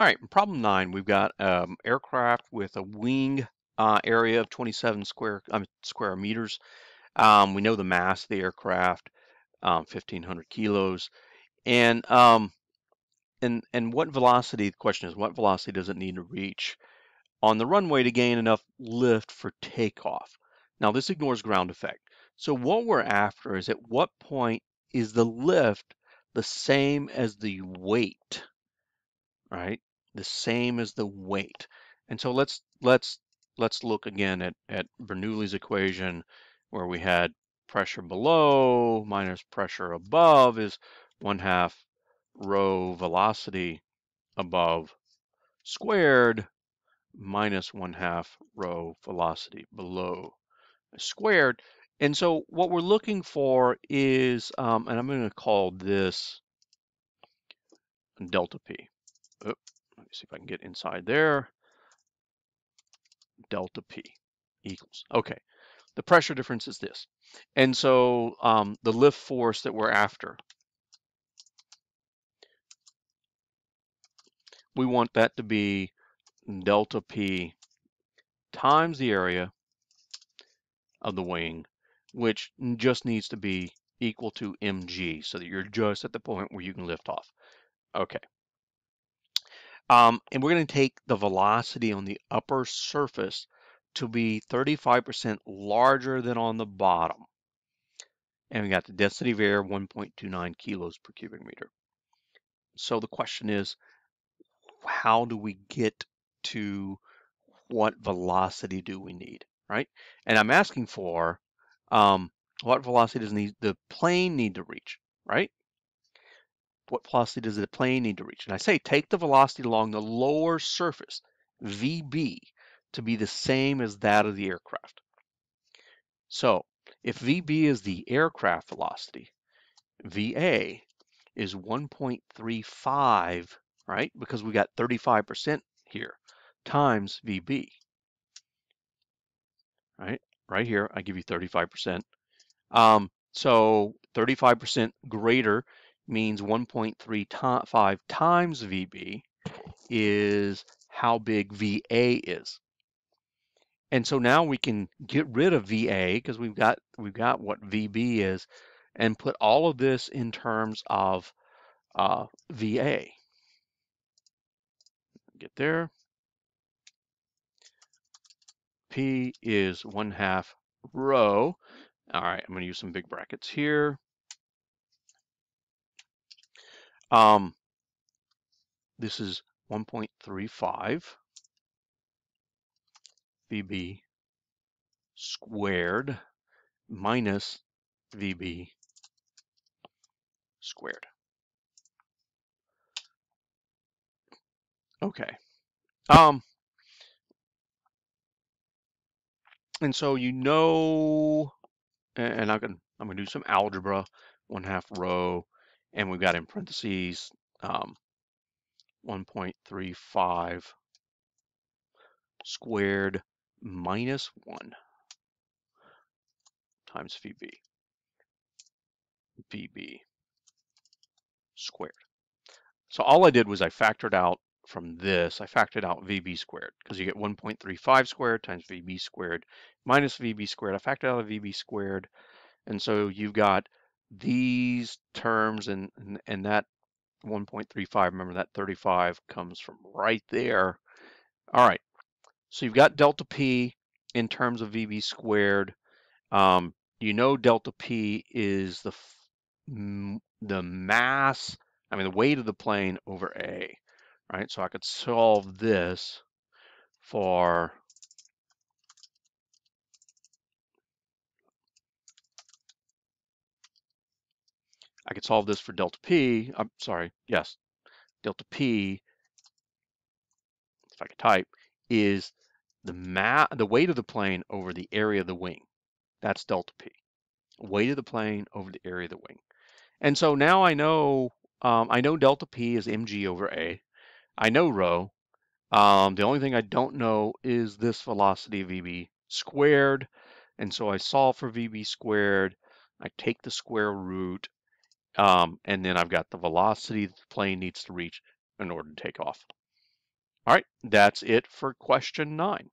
All right, problem nine, we've got um, aircraft with a wing uh, area of 27 square um, square meters. Um, we know the mass of the aircraft, um, 1,500 kilos, and um, and and what velocity? The question is, what velocity does it need to reach on the runway to gain enough lift for takeoff? Now this ignores ground effect. So what we're after is at what point is the lift the same as the weight, right? The same as the weight. And so let's let's let's look again at, at Bernoulli's equation where we had pressure below minus pressure above is one half rho velocity above squared minus one half rho velocity below squared. And so what we're looking for is, um, and I'm going to call this delta P. me see if I can get inside there. Delta P equals, okay. The pressure difference is this. And so um, the lift force that we're after, we want that to be delta P times the area of the wing, which just needs to be equal to mg so that you're just at the point where you can lift off. Okay. Um, and we're going to take the velocity on the upper surface to be 35% larger than on the bottom. And we got the density of air 1.29 kilos per cubic meter. So the question is, how do we get to what velocity do we need, right? And I'm asking for um, what velocity does need, the plane need to reach, right? What velocity does the plane need to reach? And I say take the velocity along the lower surface, VB, to be the same as that of the aircraft. So if VB is the aircraft velocity, VA is 1.35, right? Because we got 35% here times VB, right? Right here, I give you 35%. Um, so 35% greater means 1.35 times VB is how big VA is. And so now we can get rid of VA because we've got we've got what VB is and put all of this in terms of uh, VA. Get there. P is one half rho. All right, I'm going to use some big brackets here. Um, this is 1.35 VB squared minus VB squared. Okay. Um, and so you know, and I'm gonna I'm gonna do some algebra, one half rho and we've got in parentheses um, 1.35 squared minus 1 times VB, VB squared. So all I did was I factored out from this, I factored out VB squared because you get 1.35 squared times VB squared minus VB squared. I factored out a VB squared. And so you've got these terms and, and, and that 1.35, remember that 35 comes from right there. All right, so you've got delta P in terms of VB squared. Um, you know delta P is the, the mass, I mean the weight of the plane over A, right? So I could solve this for I could solve this for delta P. I'm sorry, yes, delta P, if I could type, is the ma the weight of the plane over the area of the wing. That's delta P. Weight of the plane over the area of the wing. And so now I know um, I know delta P is mg over a. I know rho. Um, the only thing I don't know is this velocity VB squared. And so I solve for VB squared. I take the square root um, and then I've got the velocity the plane needs to reach in order to take off. All right, that's it for question nine.